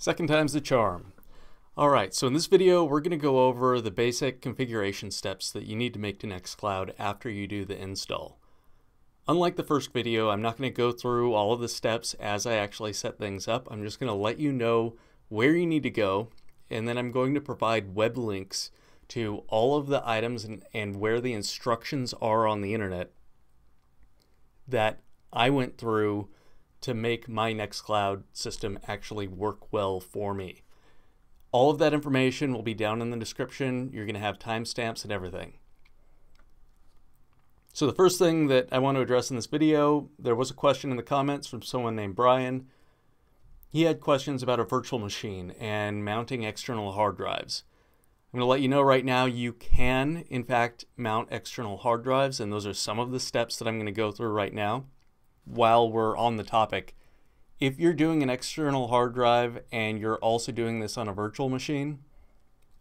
Second time's the charm. Alright, so in this video we're going to go over the basic configuration steps that you need to make to Nextcloud after you do the install. Unlike the first video, I'm not going to go through all of the steps as I actually set things up. I'm just going to let you know where you need to go, and then I'm going to provide web links to all of the items and, and where the instructions are on the internet that I went through to make my Nextcloud system actually work well for me. All of that information will be down in the description. You're going to have timestamps and everything. So the first thing that I want to address in this video, there was a question in the comments from someone named Brian. He had questions about a virtual machine and mounting external hard drives. I'm going to let you know right now you can, in fact, mount external hard drives, and those are some of the steps that I'm going to go through right now while we're on the topic, if you're doing an external hard drive and you're also doing this on a virtual machine,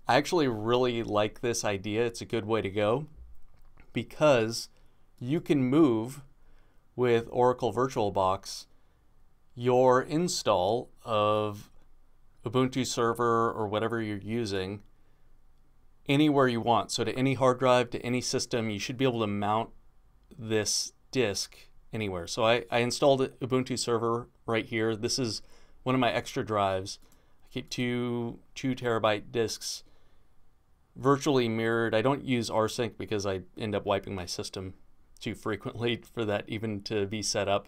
I actually really like this idea. It's a good way to go because you can move with Oracle VirtualBox your install of Ubuntu server or whatever you're using anywhere you want. So to any hard drive, to any system, you should be able to mount this disk anywhere. So I, I installed Ubuntu server right here. This is one of my extra drives. I keep two two terabyte disks virtually mirrored. I don't use rsync because I end up wiping my system too frequently for that even to be set up.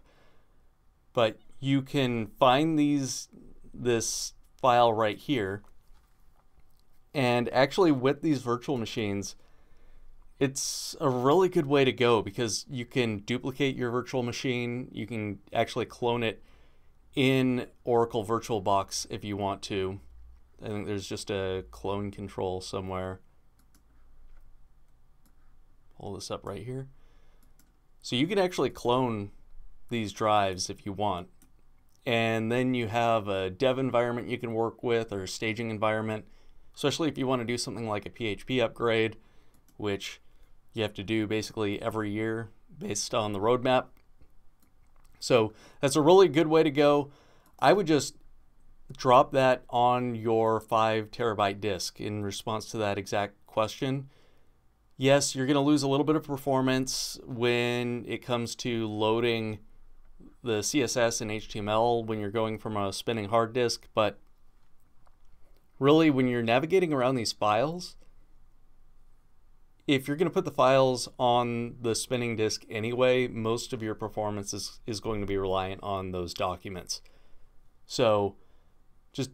But you can find these this file right here. And actually with these virtual machines, it's a really good way to go because you can duplicate your virtual machine. You can actually clone it in Oracle VirtualBox if you want to. I think there's just a clone control somewhere. Pull this up right here. So you can actually clone these drives if you want. And then you have a dev environment you can work with or a staging environment, especially if you want to do something like a PHP upgrade, which you have to do basically every year based on the roadmap. So that's a really good way to go. I would just drop that on your five terabyte disk in response to that exact question. Yes, you're going to lose a little bit of performance when it comes to loading the CSS and HTML when you're going from a spinning hard disk, but really when you're navigating around these files, if you're going to put the files on the spinning disk anyway, most of your performance is, is going to be reliant on those documents. So just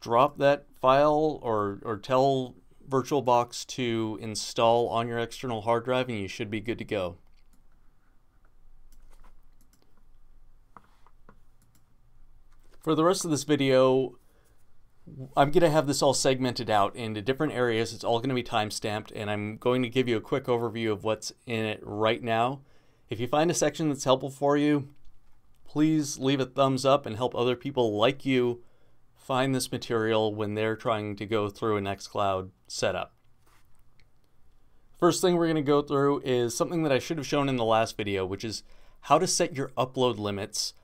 drop that file or, or tell VirtualBox to install on your external hard drive and you should be good to go. For the rest of this video, I'm going to have this all segmented out into different areas. It's all going to be time stamped, and I'm going to give you a quick overview of what's in it right now. If you find a section that's helpful for you, please leave a thumbs up and help other people like you find this material when they're trying to go through a Nextcloud setup. First thing we're going to go through is something that I should have shown in the last video, which is how to set your upload limits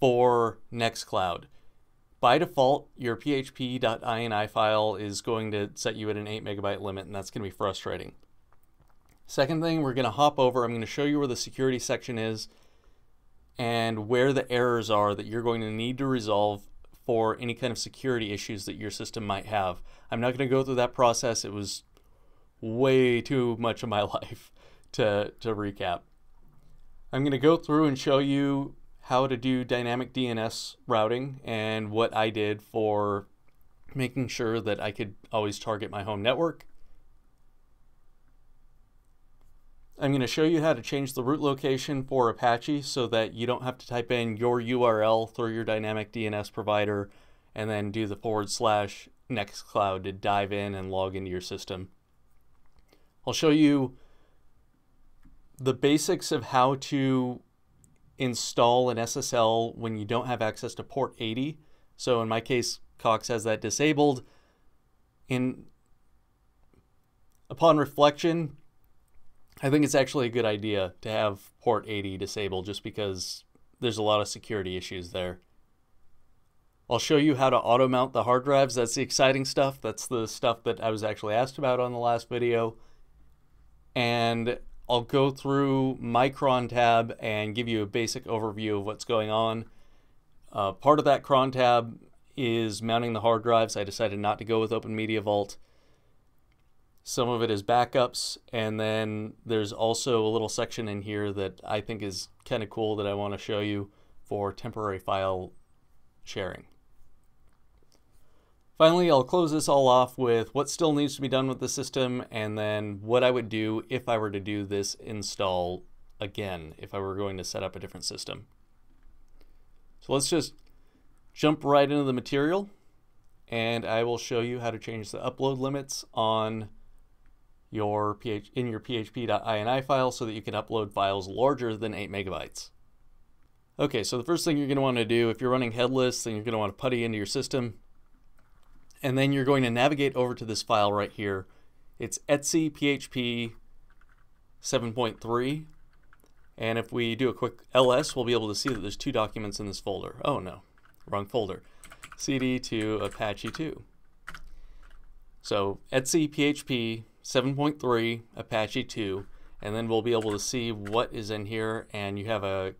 for Nextcloud. By default, your php.ini file is going to set you at an 8 megabyte limit, and that's going to be frustrating. Second thing, we're going to hop over. I'm going to show you where the security section is and where the errors are that you're going to need to resolve for any kind of security issues that your system might have. I'm not going to go through that process. It was way too much of my life to, to recap. I'm going to go through and show you how to do dynamic DNS routing and what I did for making sure that I could always target my home network. I'm going to show you how to change the root location for Apache so that you don't have to type in your URL through your dynamic DNS provider and then do the forward slash Nextcloud to dive in and log into your system. I'll show you the basics of how to install an SSL when you don't have access to port 80. So in my case, Cox has that disabled. In upon reflection, I think it's actually a good idea to have port 80 disabled just because there's a lot of security issues there. I'll show you how to auto mount the hard drives. That's the exciting stuff. That's the stuff that I was actually asked about on the last video. And I'll go through my cron tab and give you a basic overview of what's going on. Uh, part of that cron tab is mounting the hard drives. I decided not to go with Open Media Vault. Some of it is backups, and then there's also a little section in here that I think is kind of cool that I want to show you for temporary file sharing. Finally, I'll close this all off with what still needs to be done with the system and then what I would do if I were to do this install again, if I were going to set up a different system. So let's just jump right into the material and I will show you how to change the upload limits on your PH in your php.ini file so that you can upload files larger than 8 megabytes. Okay, so the first thing you're going to want to do if you're running headless, then you're going to want to putty into your system and then you're going to navigate over to this file right here. It's Etsy php 7.3. And if we do a quick ls, we'll be able to see that there's two documents in this folder. Oh no, wrong folder. cd to Apache 2. So Etsy php 7.3 Apache 2, and then we'll be able to see what is in here, and you have a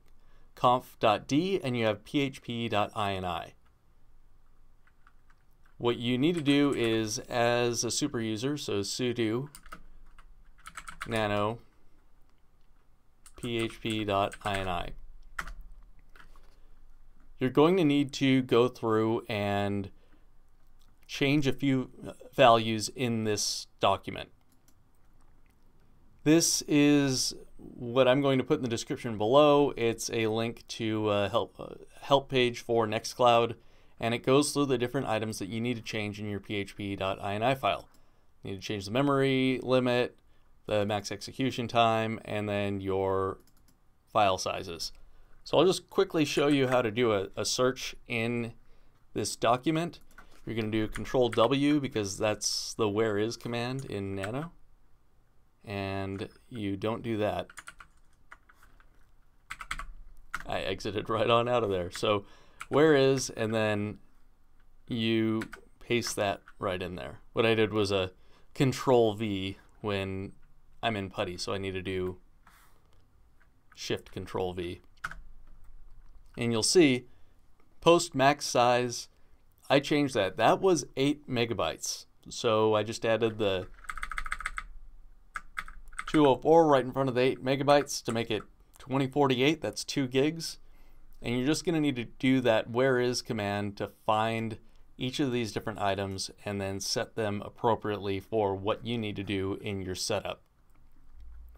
conf.d and you have php.ini. What you need to do is, as a super user, so sudo nano php.ini, you're going to need to go through and change a few values in this document. This is what I'm going to put in the description below. It's a link to a help, uh, help page for Nextcloud and it goes through the different items that you need to change in your php.ini file. You need to change the memory limit, the max execution time, and then your file sizes. So I'll just quickly show you how to do a, a search in this document. You're going to do Control W because that's the where is command in Nano. And you don't do that. I exited right on out of there. So where is, and then you paste that right in there. What I did was a control V when I'm in putty, so I need to do shift control V. And you'll see post max size, I changed that. That was 8 megabytes. So I just added the 204 right in front of the 8 megabytes to make it 2048. That's 2 gigs. And you're just going to need to do that where is command to find each of these different items and then set them appropriately for what you need to do in your setup.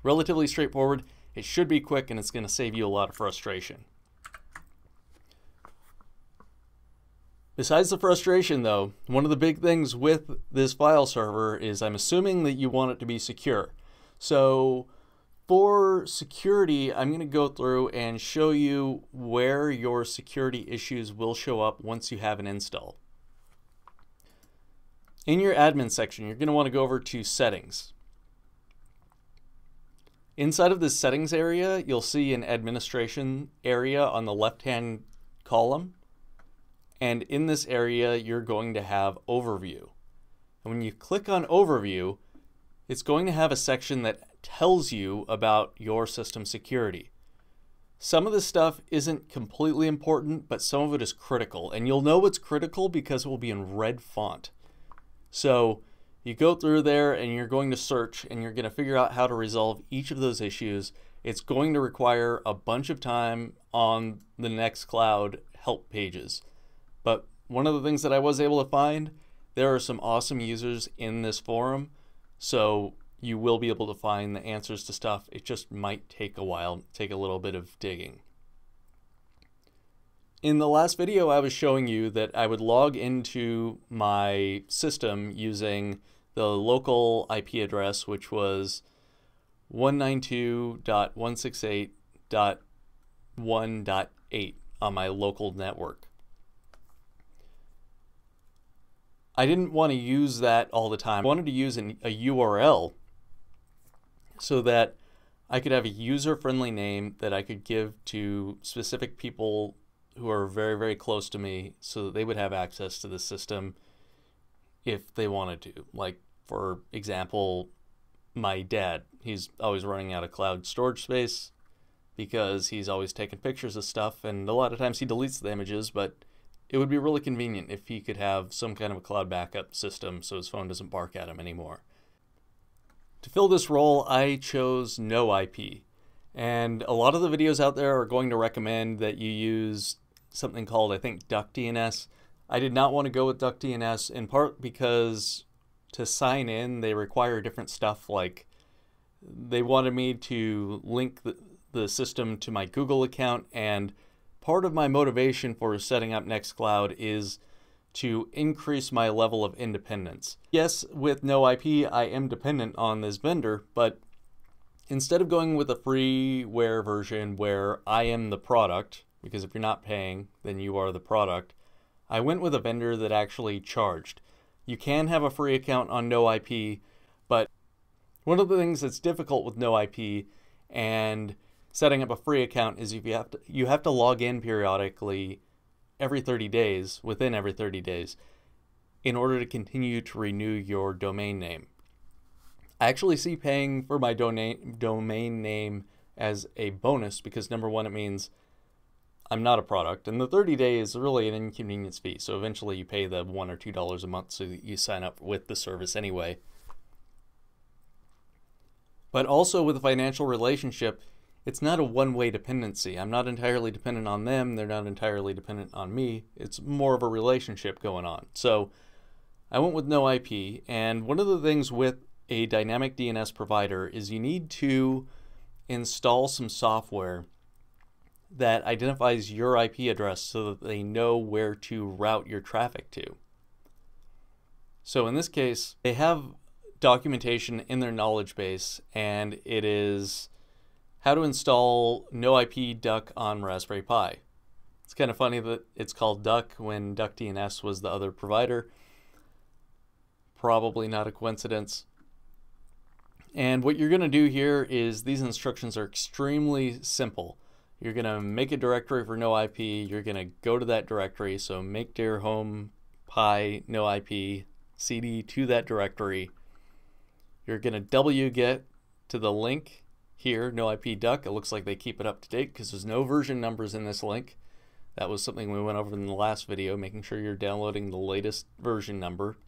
Relatively straightforward. It should be quick and it's going to save you a lot of frustration. Besides the frustration though, one of the big things with this file server is I'm assuming that you want it to be secure. So for security, I'm going to go through and show you where your security issues will show up once you have an install. In your admin section, you're going to want to go over to settings. Inside of this settings area, you'll see an administration area on the left-hand column. And in this area, you're going to have overview. And when you click on overview, it's going to have a section that tells you about your system security. Some of this stuff isn't completely important, but some of it is critical. And you'll know it's critical because it will be in red font. So you go through there and you're going to search and you're going to figure out how to resolve each of those issues. It's going to require a bunch of time on the Nextcloud help pages. But one of the things that I was able to find, there are some awesome users in this forum. So you will be able to find the answers to stuff. It just might take a while, take a little bit of digging. In the last video, I was showing you that I would log into my system using the local IP address, which was 192.168.1.8 on my local network. I didn't want to use that all the time. I wanted to use an, a URL so that I could have a user friendly name that I could give to specific people who are very, very close to me so that they would have access to the system if they wanted to. Like, for example, my dad, he's always running out of cloud storage space because he's always taking pictures of stuff, and a lot of times he deletes the images, but it would be really convenient if he could have some kind of a cloud backup system so his phone doesn't bark at him anymore. To fill this role, I chose no IP. And a lot of the videos out there are going to recommend that you use something called, I think, DuckDNS. I did not want to go with DuckDNS in part because to sign in, they require different stuff like they wanted me to link the, the system to my Google account and part of my motivation for setting up Nextcloud is to increase my level of independence. Yes, with no IP, I am dependent on this vendor, but instead of going with a freeware version where I am the product, because if you're not paying, then you are the product, I went with a vendor that actually charged. You can have a free account on no IP, but one of the things that's difficult with no IP and setting up a free account is if you have to you have to log in periodically every 30 days within every 30 days in order to continue to renew your domain name. I actually see paying for my domain domain name as a bonus because number one it means I'm not a product and the 30 day is really an inconvenience fee. So eventually you pay the 1 or 2 dollars a month so that you sign up with the service anyway. But also with a financial relationship, it's not a one-way dependency. I'm not entirely dependent on them. They're not entirely dependent on me. It's more of a relationship going on. So I went with no IP. And one of the things with a dynamic DNS provider is you need to install some software that identifies your IP address so that they know where to route your traffic to. So in this case, they have documentation in their knowledge base and it is how to install NoIP DUC on Raspberry Pi. It's kind of funny that it's called DUC when DuckDNS was the other provider. Probably not a coincidence. And what you're going to do here is these instructions are extremely simple. You're going to make a directory for NoIP. You're going to go to that directory. So make dir home pi NoIP cd to that directory. You're going to wget to the link here, no IP DUC. It looks like they keep it up to date because there's no version numbers in this link. That was something we went over in the last video, making sure you're downloading the latest version number.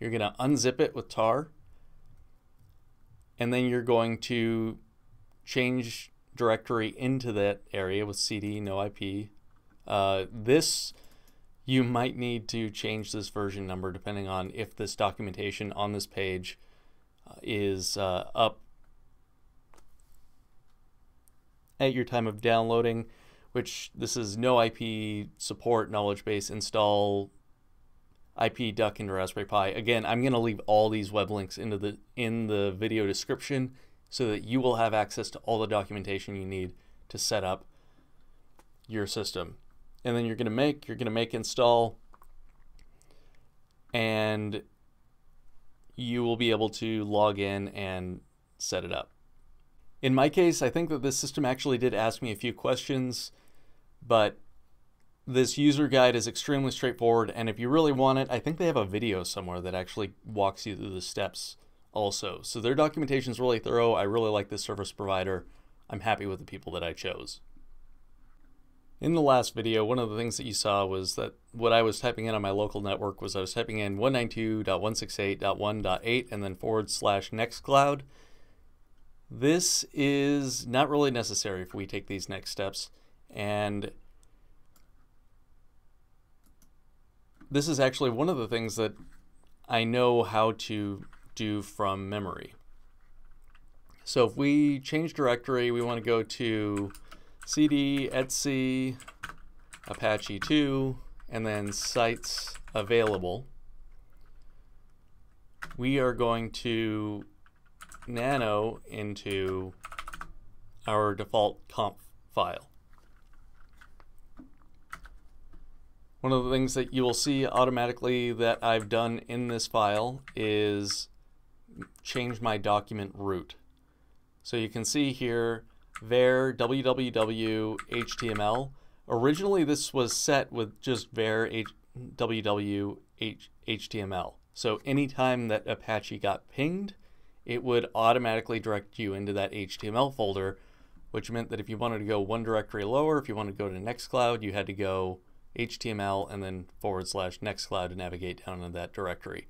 You're going to unzip it with tar. And then you're going to change directory into that area with cd no IP. Uh, this, you might need to change this version number depending on if this documentation on this page uh, is uh, up at your time of downloading, which this is no IP support knowledge base install IP DUC into Raspberry Pi. Again, I'm going to leave all these web links into the in the video description so that you will have access to all the documentation you need to set up your system. And then you're going to make you're going to make install and you will be able to log in and set it up. In my case, I think that this system actually did ask me a few questions, but this user guide is extremely straightforward. And if you really want it, I think they have a video somewhere that actually walks you through the steps also. So their documentation is really thorough. I really like this service provider. I'm happy with the people that I chose. In the last video, one of the things that you saw was that what I was typing in on my local network was I was typing in 192.168.1.8 and then forward slash nextcloud. This is not really necessary if we take these next steps. And this is actually one of the things that I know how to do from memory. So if we change directory, we want to go to cd etsy apache 2 and then sites available. We are going to nano into our default conf file. One of the things that you will see automatically that I've done in this file is change my document root. So you can see here var www html. Originally, this was set with just var H- www HTML. So anytime that Apache got pinged, it would automatically direct you into that HTML folder, which meant that if you wanted to go one directory lower, if you wanted to go to Nextcloud, you had to go HTML and then forward slash Nextcloud to navigate down into that directory.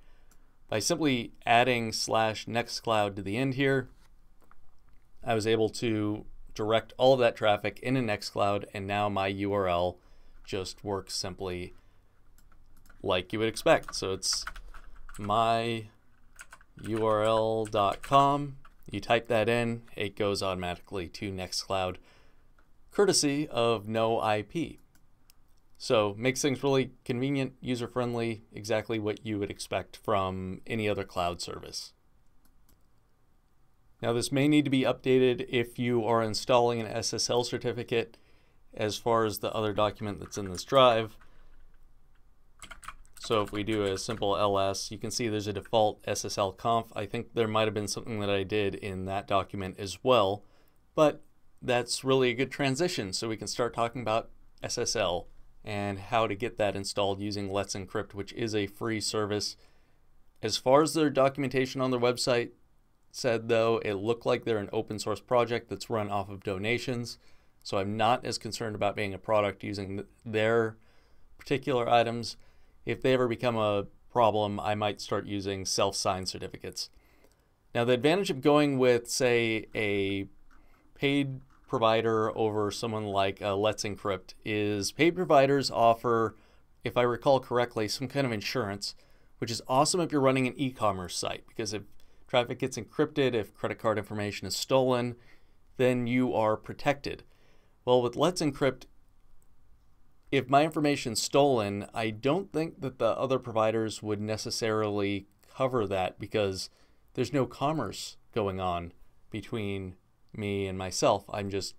By simply adding slash Nextcloud to the end here, I was able to direct all of that traffic into Nextcloud, and now my URL just works simply like you would expect. So it's myurl.com. You type that in, it goes automatically to Nextcloud, courtesy of no IP. So makes things really convenient, user friendly, exactly what you would expect from any other cloud service. Now this may need to be updated if you are installing an SSL certificate as far as the other document that's in this drive. So if we do a simple ls, you can see there's a default SSL conf. I think there might have been something that I did in that document as well, but that's really a good transition so we can start talking about SSL and how to get that installed using Let's Encrypt, which is a free service. As far as their documentation on their website, said, though, it looked like they're an open source project that's run off of donations. So I'm not as concerned about being a product using their particular items. If they ever become a problem, I might start using self signed certificates. Now, the advantage of going with, say, a paid provider over someone like uh, Let's Encrypt is paid providers offer, if I recall correctly, some kind of insurance, which is awesome if you're running an e commerce site because if traffic gets encrypted, if credit card information is stolen, then you are protected. Well, with Let's Encrypt, if my information is stolen, I don't think that the other providers would necessarily cover that because there's no commerce going on between me and myself. I'm just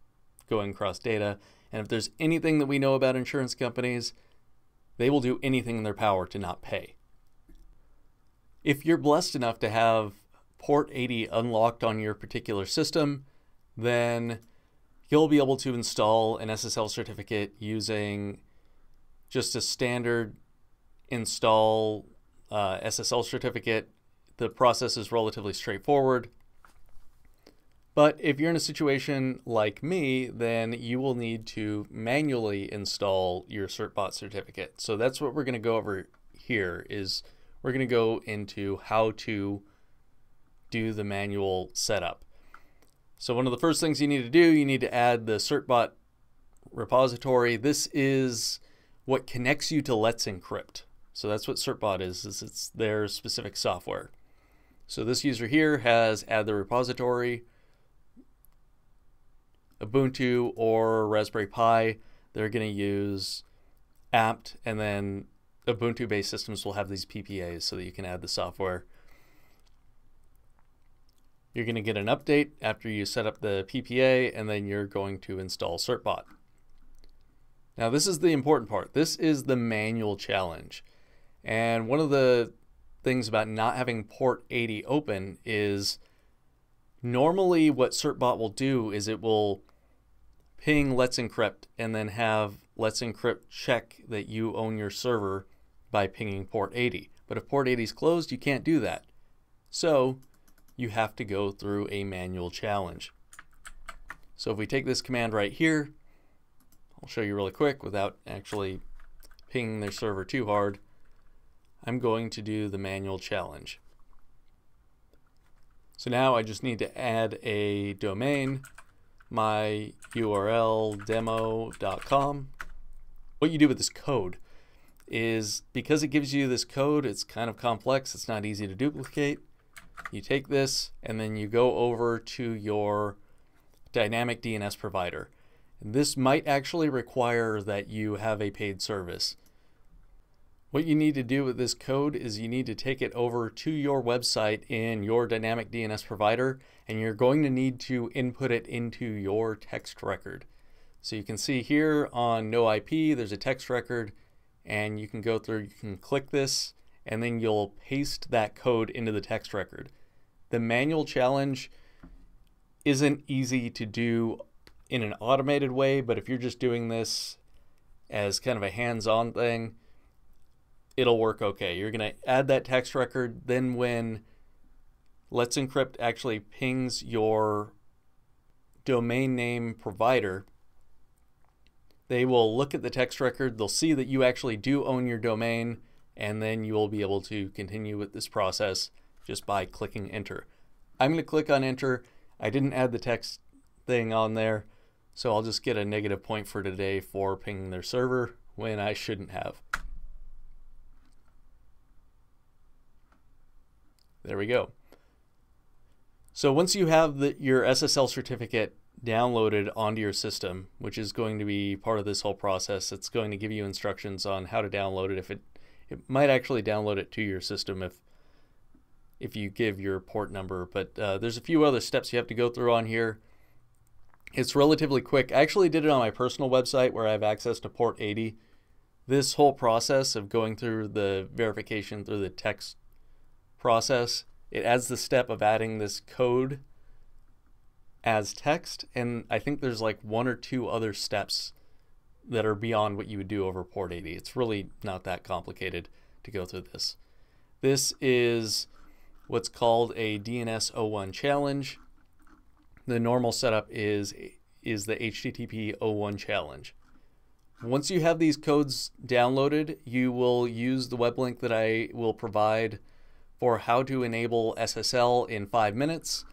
going across data. And if there's anything that we know about insurance companies, they will do anything in their power to not pay. If you're blessed enough to have port 80 unlocked on your particular system, then you'll be able to install an SSL certificate using just a standard install uh, SSL certificate. The process is relatively straightforward. But if you're in a situation like me, then you will need to manually install your certbot certificate. So that's what we're going to go over here is we're going to go into how to do the manual setup. So one of the first things you need to do, you need to add the certbot repository. This is what connects you to Let's Encrypt. So that's what certbot is, is it's their specific software. So this user here has add the repository, Ubuntu or Raspberry Pi. They're going to use apt and then Ubuntu based systems will have these PPAs so that you can add the software. You're going to get an update after you set up the PPA, and then you're going to install certbot. Now, this is the important part. This is the manual challenge. And one of the things about not having port 80 open is normally what certbot will do is it will ping Let's Encrypt and then have Let's Encrypt check that you own your server by pinging port 80. But if port 80 is closed, you can't do that. So you have to go through a manual challenge. So if we take this command right here, I'll show you really quick without actually pinging their server too hard. I'm going to do the manual challenge. So now I just need to add a domain, my URL demo.com. What you do with this code is because it gives you this code, it's kind of complex, it's not easy to duplicate. You take this and then you go over to your dynamic DNS provider. This might actually require that you have a paid service. What you need to do with this code is you need to take it over to your website in your dynamic DNS provider, and you're going to need to input it into your text record. So you can see here on no IP, there's a text record, and you can go through, you can click this, and then you'll paste that code into the text record. The manual challenge isn't easy to do in an automated way, but if you're just doing this as kind of a hands-on thing, it'll work okay. You're going to add that text record. Then when Let's Encrypt actually pings your domain name provider, they will look at the text record. They'll see that you actually do own your domain, and then you will be able to continue with this process just by clicking enter. I'm going to click on enter. I didn't add the text thing on there, so I'll just get a negative point for today for pinging their server when I shouldn't have. There we go. So once you have the, your SSL certificate downloaded onto your system, which is going to be part of this whole process, it's going to give you instructions on how to download it. If it, it might actually download it to your system if if you give your port number. But uh, there's a few other steps you have to go through on here. It's relatively quick. I actually did it on my personal website where I have access to port 80 this whole process of going through the verification through the text process, it adds the step of adding this code as text. And I think there's like one or two other steps that are beyond what you would do over port 80. It's really not that complicated to go through this. This is what's called a DNS 01 challenge. The normal setup is is the HTTP 01 challenge. Once you have these codes downloaded, you will use the web link that I will provide for how to enable SSL in five minutes.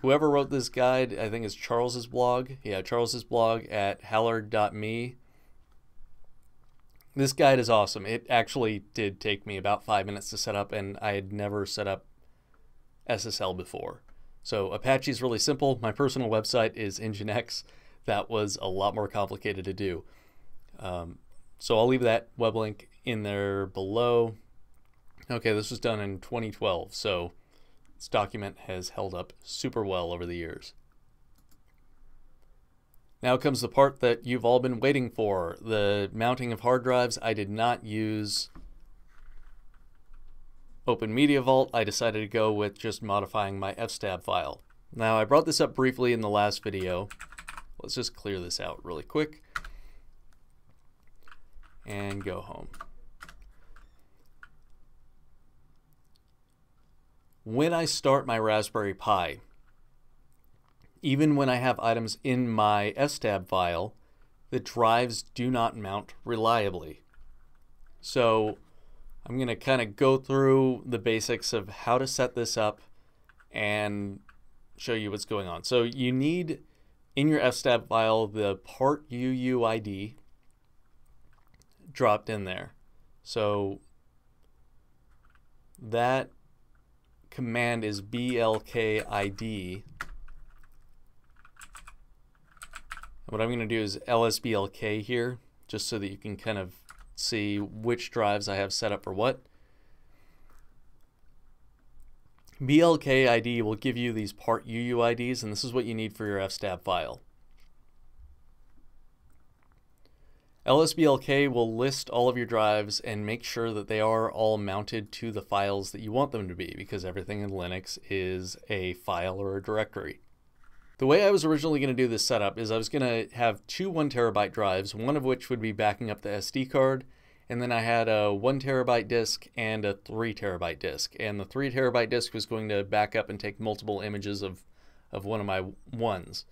Whoever wrote this guide, I think it's Charles's blog. Yeah, Charles's blog at hallard.me. This guide is awesome. It actually did take me about five minutes to set up, and I had never set up SSL before. So Apache is really simple. My personal website is Nginx that was a lot more complicated to do. Um, so I'll leave that web link in there below. Okay, this was done in 2012, so this document has held up super well over the years. Now comes the part that you've all been waiting for, the mounting of hard drives. I did not use Open Media Vault. I decided to go with just modifying my fstab file. Now I brought this up briefly in the last video. Let's just clear this out really quick and go home. When I start my Raspberry Pi, even when I have items in my fstab file, the drives do not mount reliably. So I'm going to kind of go through the basics of how to set this up and show you what's going on. So you need in your fstab file the part UUID dropped in there. So that command is blkid. What I'm going to do is lsblk here, just so that you can kind of see which drives I have set up for what. BLK ID will give you these part UUIDs, and this is what you need for your fstab file. LSBLK will list all of your drives and make sure that they are all mounted to the files that you want them to be because everything in Linux is a file or a directory. The way I was originally going to do this setup is I was going to have two one terabyte drives, one of which would be backing up the SD card, and then I had a one terabyte disk and a three terabyte disk. And the three terabyte disk was going to back up and take multiple images of, of one of my ones.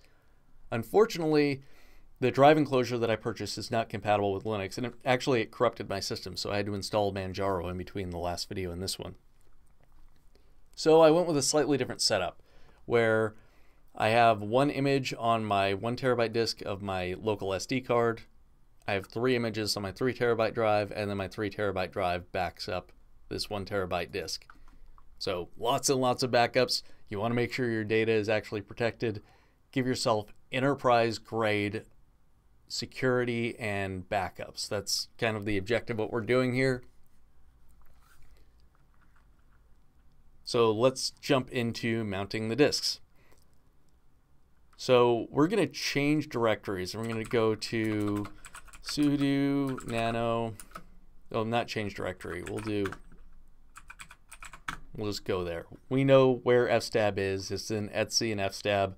Unfortunately, the drive enclosure that I purchased is not compatible with Linux, and it, actually it corrupted my system, so I had to install Manjaro in between the last video and this one. So I went with a slightly different setup, where I have one image on my one terabyte disk of my local SD card, I have three images on my three terabyte drive, and then my three terabyte drive backs up this one terabyte disk. So lots and lots of backups. You want to make sure your data is actually protected. Give yourself enterprise grade security and backups. That's kind of the objective what we're doing here. So let's jump into mounting the disks. So we're going to change directories. We're going to go to sudo nano, oh, not change directory. We'll do, we'll just go there. We know where fstab is. It's in etc and fstab.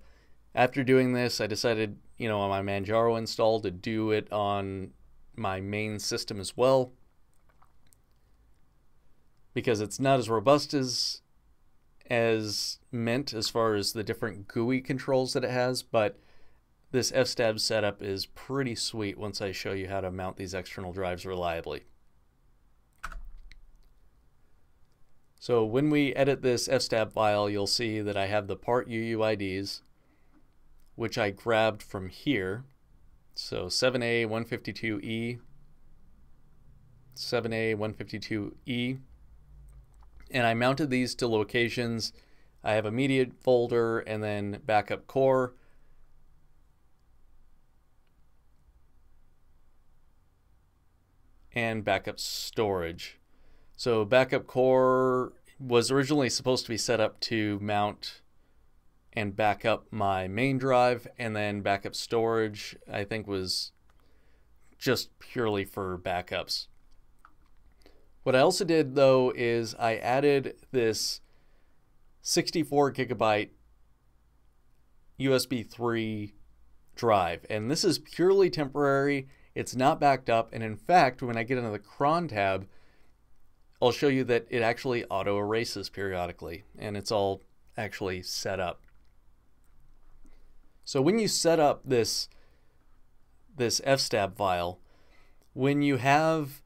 After doing this, I decided, you know, on my Manjaro install to do it on my main system as well because it's not as robust as as meant as far as the different GUI controls that it has, but this FSTAB setup is pretty sweet once I show you how to mount these external drives reliably. So when we edit this FSTAB file, you'll see that I have the part UUIDs, which I grabbed from here. So 7A152E, 7A152E, and I mounted these to locations. I have a media folder and then backup core. And backup storage. So backup core was originally supposed to be set up to mount and back up my main drive and then backup storage I think was just purely for backups. What I also did though is I added this 64 gigabyte USB 3 drive and this is purely temporary. It's not backed up and in fact when I get into the cron tab I'll show you that it actually auto erases periodically and it's all actually set up. So when you set up this this fstab file when you have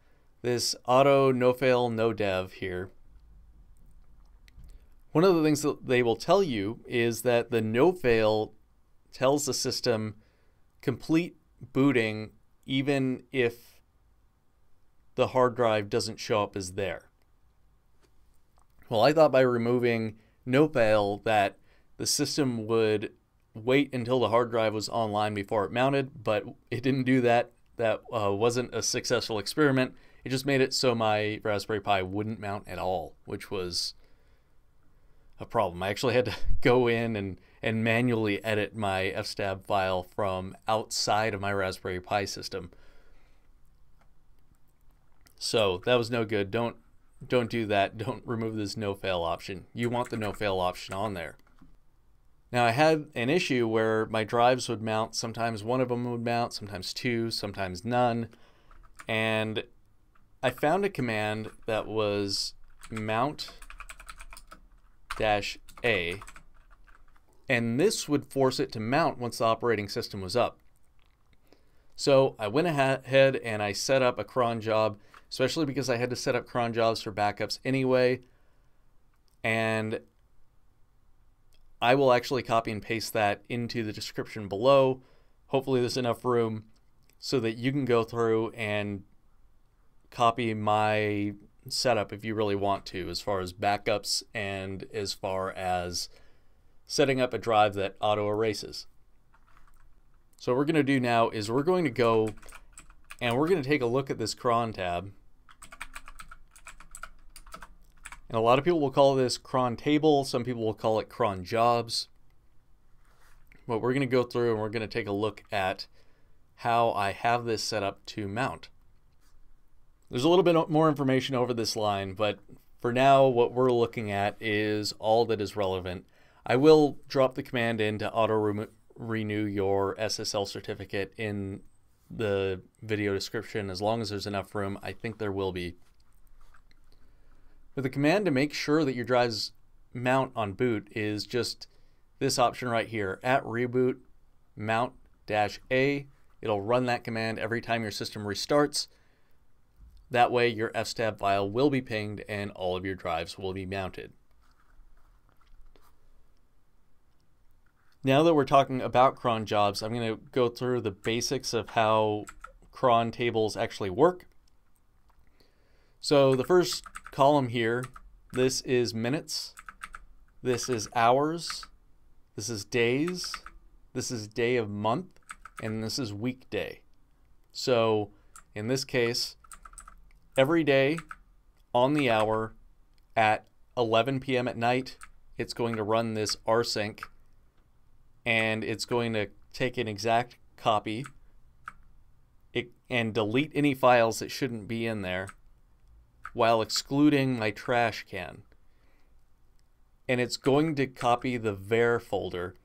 this auto no fail no dev here, one of the things that they will tell you is that the no fail tells the system complete booting even if the hard drive doesn't show up as there. Well, I thought by removing no fail that the system would wait until the hard drive was online before it mounted, but it didn't do that. That uh, wasn't a successful experiment. It just made it so my Raspberry Pi wouldn't mount at all, which was a problem. I actually had to go in and, and manually edit my fstab file from outside of my Raspberry Pi system. So that was no good. Don't don't do that. Don't remove this no fail option. You want the no fail option on there. Now I had an issue where my drives would mount. Sometimes one of them would mount, sometimes two, sometimes none. And I found a command that was mount dash A, and this would force it to mount once the operating system was up. So I went ahead and I set up a cron job, especially because I had to set up cron jobs for backups anyway. And I will actually copy and paste that into the description below. Hopefully there's enough room so that you can go through and copy my setup if you really want to, as far as backups and as far as setting up a drive that auto erases. So what we're going to do now is we're going to go and we're going to take a look at this cron tab. And a lot of people will call this cron table. Some people will call it cron jobs. But we're going to go through and we're going to take a look at how I have this set up to mount. There's a little bit more information over this line, but for now, what we're looking at is all that is relevant. I will drop the command in to auto re renew your SSL certificate in the video description as long as there's enough room. I think there will be. But the command to make sure that your drives mount on boot is just this option right here at reboot mount dash A. It'll run that command every time your system restarts. That way your fstab file will be pinged and all of your drives will be mounted. Now that we're talking about cron jobs, I'm going to go through the basics of how cron tables actually work. So the first column here, this is minutes, this is hours, this is days, this is day of month, and this is weekday. So in this case, every day on the hour at 11 p.m. at night, it's going to run this rsync and it's going to take an exact copy it, and delete any files that shouldn't be in there while excluding my trash can. And it's going to copy the var folder,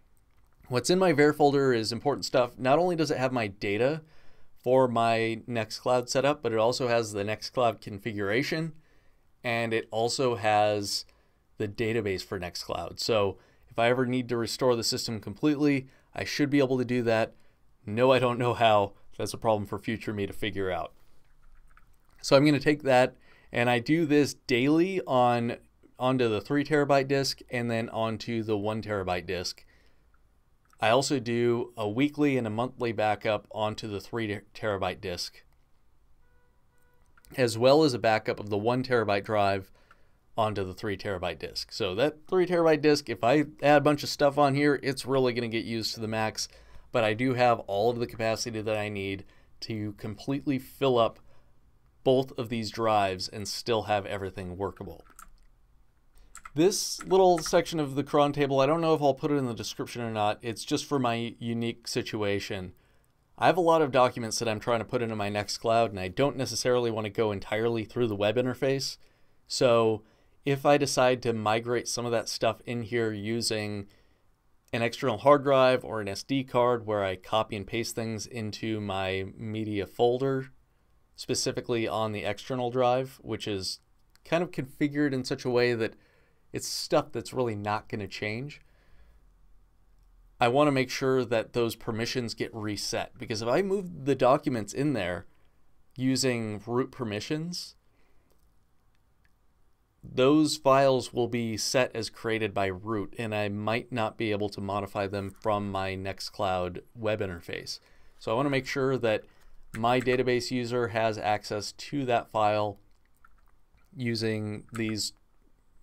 What's in my var folder is important stuff. Not only does it have my data for my Nextcloud setup, but it also has the Nextcloud configuration and it also has the database for Nextcloud. So if I ever need to restore the system completely, I should be able to do that. No, I don't know how. That's a problem for future me to figure out. So I'm going to take that and I do this daily on onto the three terabyte disk and then onto the one terabyte disk. I also do a weekly and a monthly backup onto the three terabyte disk, as well as a backup of the one terabyte drive onto the three terabyte disk. So that three terabyte disk, if I add a bunch of stuff on here, it's really going to get used to the max. But I do have all of the capacity that I need to completely fill up both of these drives and still have everything workable. This little section of the cron table, I don't know if I'll put it in the description or not. It's just for my unique situation. I have a lot of documents that I'm trying to put into my Nextcloud, and I don't necessarily want to go entirely through the web interface. So if I decide to migrate some of that stuff in here using an external hard drive or an SD card where I copy and paste things into my media folder, specifically on the external drive, which is kind of configured in such a way that it's stuff that's really not going to change. I want to make sure that those permissions get reset because if I move the documents in there using root permissions, those files will be set as created by root and I might not be able to modify them from my Nextcloud web interface. So I want to make sure that my database user has access to that file using these,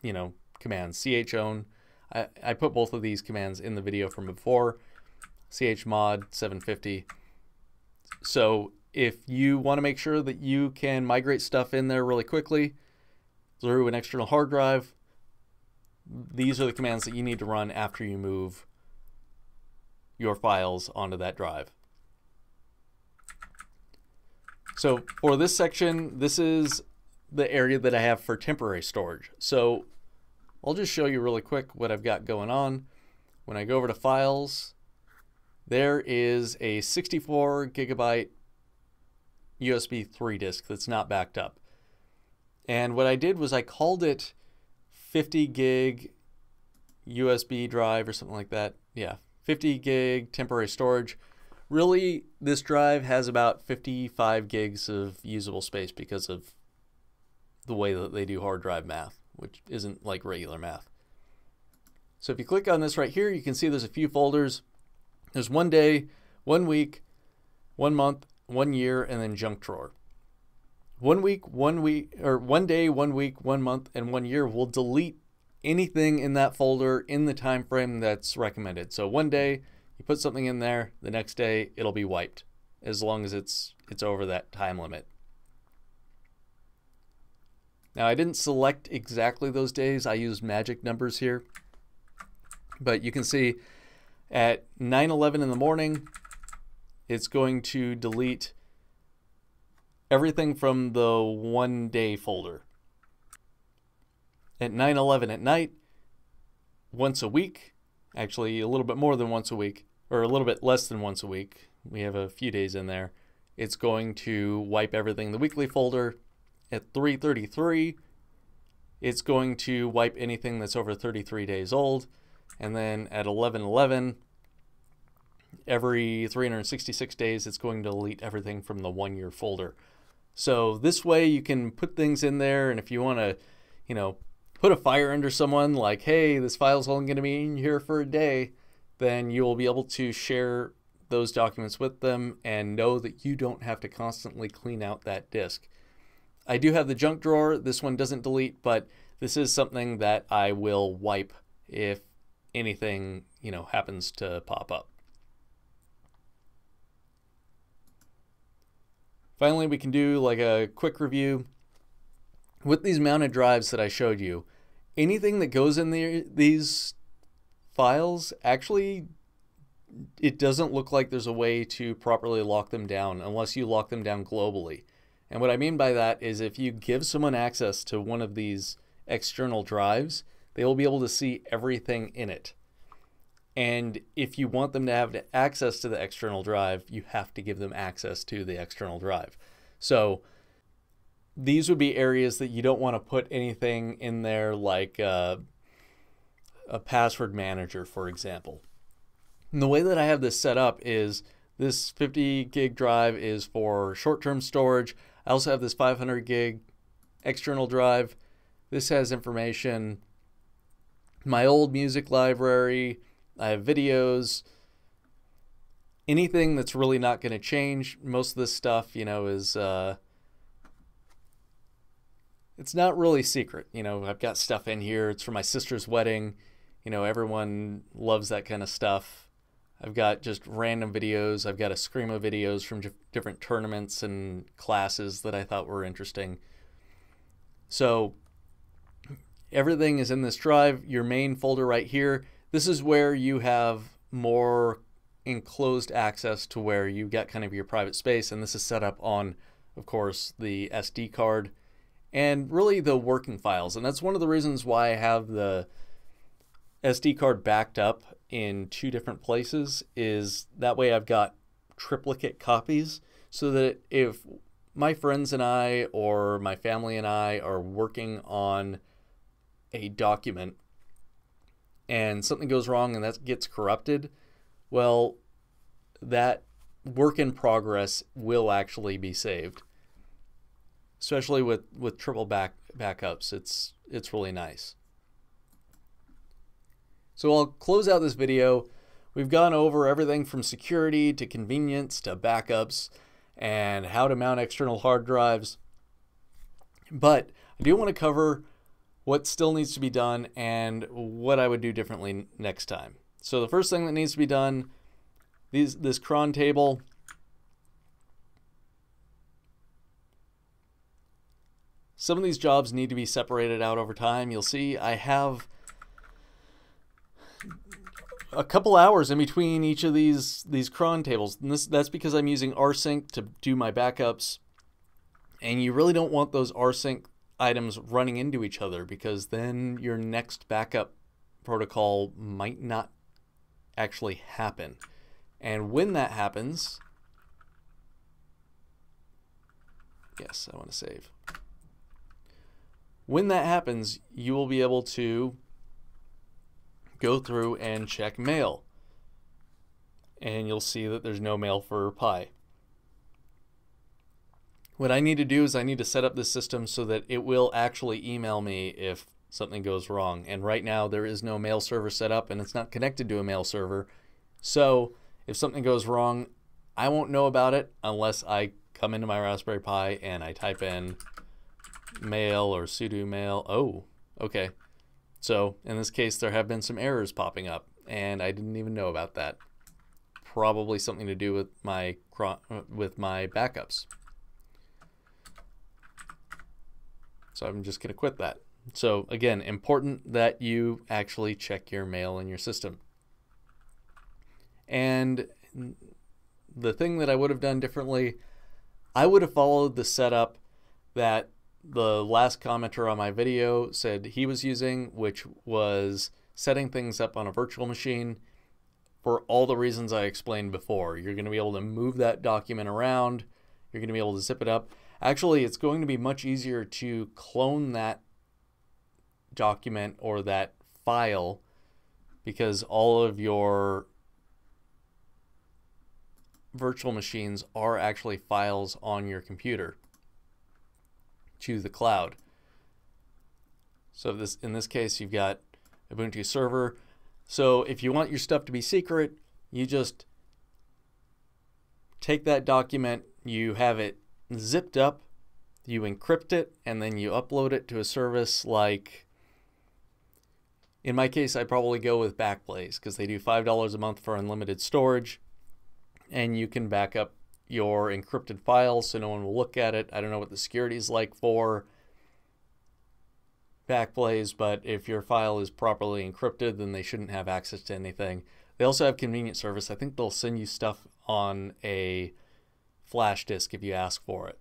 you know, commands, chown. I, I put both of these commands in the video from before, chmod 750. So if you want to make sure that you can migrate stuff in there really quickly, through an external hard drive. These are the commands that you need to run after you move your files onto that drive. So for this section, this is the area that I have for temporary storage. So I'll just show you really quick what I've got going on. When I go over to files, there is a 64 gigabyte USB 3 disk that's not backed up. And what I did was I called it 50 gig USB drive or something like that. Yeah, 50 gig temporary storage. Really, this drive has about 55 gigs of usable space because of the way that they do hard drive math, which isn't like regular math. So if you click on this right here, you can see there's a few folders. There's one day, one week, one month, one year, and then junk drawer one week, one week, or one day, one week, one month, and one year will delete anything in that folder in the time frame that's recommended. So one day you put something in there, the next day it'll be wiped as long as it's it's over that time limit. Now I didn't select exactly those days. I used magic numbers here. But you can see at 9:11 in the morning it's going to delete everything from the one day folder. At 9 11 at night, once a week, actually a little bit more than once a week, or a little bit less than once a week, we have a few days in there, it's going to wipe everything in the weekly folder. At 333, it's going to wipe anything that's over 33 days old. And then at 1111, every 366 days, it's going to delete everything from the one year folder. So this way you can put things in there, and if you want to, you know, put a fire under someone, like, hey, this file's only going to be in here for a day, then you will be able to share those documents with them and know that you don't have to constantly clean out that disk. I do have the junk drawer. This one doesn't delete, but this is something that I will wipe if anything, you know, happens to pop up. Finally, we can do like a quick review. With these mounted drives that I showed you, anything that goes in the, these files actually it doesn't look like there's a way to properly lock them down unless you lock them down globally. And what I mean by that is if you give someone access to one of these external drives, they will be able to see everything in it. And if you want them to have access to the external drive, you have to give them access to the external drive. So these would be areas that you don't want to put anything in there like uh, a password manager, for example. And the way that I have this set up is this 50 gig drive is for short-term storage. I also have this 500 gig external drive. This has information, my old music library, I have videos, anything that's really not going to change. Most of this stuff, you know, is uh, it's not really secret. You know, I've got stuff in here. It's for my sister's wedding. You know, everyone loves that kind of stuff. I've got just random videos. I've got a scream of videos from different tournaments and classes that I thought were interesting. So everything is in this drive. Your main folder right here. This is where you have more enclosed access to where you get kind of your private space. And this is set up on, of course, the SD card and really the working files. And that's one of the reasons why I have the SD card backed up in two different places is that way I've got triplicate copies so that if my friends and I or my family and I are working on a document and something goes wrong and that gets corrupted, well, that work in progress will actually be saved. Especially with, with triple back backups, it's it's really nice. So I'll close out this video. We've gone over everything from security to convenience to backups and how to mount external hard drives. But I do want to cover what still needs to be done and what I would do differently next time. So the first thing that needs to be done, these, this cron table, some of these jobs need to be separated out over time. You'll see I have a couple hours in between each of these these cron tables. And this that's because I'm using rsync to do my backups. And you really don't want those rsync items running into each other because then your next backup protocol might not actually happen. And when that happens, yes, I want to save. When that happens, you will be able to go through and check mail. And you'll see that there's no mail for Pi. What I need to do is I need to set up this system so that it will actually email me if something goes wrong. And right now there is no mail server set up and it's not connected to a mail server. So if something goes wrong, I won't know about it unless I come into my Raspberry Pi and I type in mail or sudo mail. Oh, okay. So in this case, there have been some errors popping up, and I didn't even know about that. Probably something to do with my with my backups. So I'm just going to quit that. So again, important that you actually check your mail in your system. And the thing that I would have done differently, I would have followed the setup that the last commenter on my video said he was using, which was setting things up on a virtual machine for all the reasons I explained before. You're going to be able to move that document around. You're going to be able to zip it up. Actually, it's going to be much easier to clone that document or that file because all of your virtual machines are actually files on your computer to the cloud. So this in this case, you've got a Ubuntu server. So if you want your stuff to be secret, you just take that document, you have it zipped up, you encrypt it, and then you upload it to a service like, in my case, I probably go with Backblaze because they do $5 a month for unlimited storage, and you can back up your encrypted files so no one will look at it. I don't know what the security is like for Backblaze, but if your file is properly encrypted, then they shouldn't have access to anything. They also have convenient service. I think they'll send you stuff on a flash disk if you ask for it.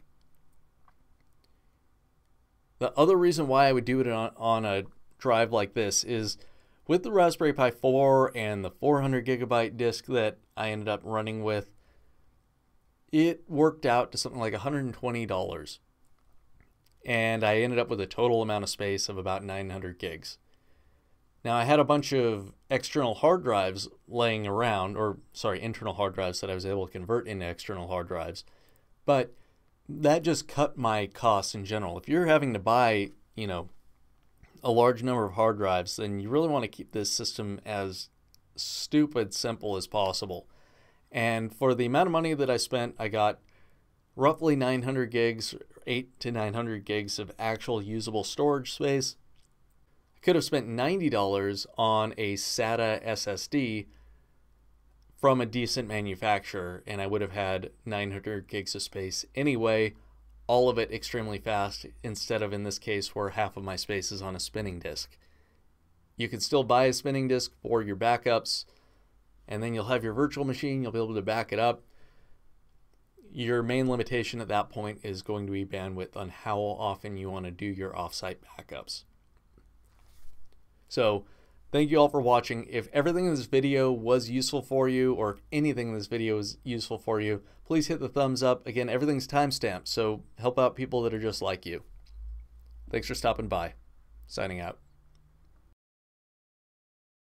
The other reason why I would do it on, on a drive like this is with the Raspberry Pi 4 and the 400 gigabyte disk that I ended up running with, it worked out to something like $120. And I ended up with a total amount of space of about 900 gigs. Now, I had a bunch of external hard drives laying around, or sorry, internal hard drives that I was able to convert into external hard drives. But that just cut my costs in general. If you're having to buy, you know, a large number of hard drives, then you really want to keep this system as stupid simple as possible. And for the amount of money that I spent, I got roughly 900 gigs, 8 to 900 gigs of actual usable storage space. I could have spent $90 on a SATA SSD from a decent manufacturer, and I would have had 900 gigs of space anyway, all of it extremely fast, instead of in this case where half of my space is on a spinning disk. You can still buy a spinning disk for your backups and then you'll have your virtual machine, you'll be able to back it up. Your main limitation at that point is going to be bandwidth on how often you want to do your offsite backups. So, thank you all for watching. If everything in this video was useful for you, or if anything in this video is useful for you, please hit the thumbs up. Again, everything's timestamped, so help out people that are just like you. Thanks for stopping by. Signing out.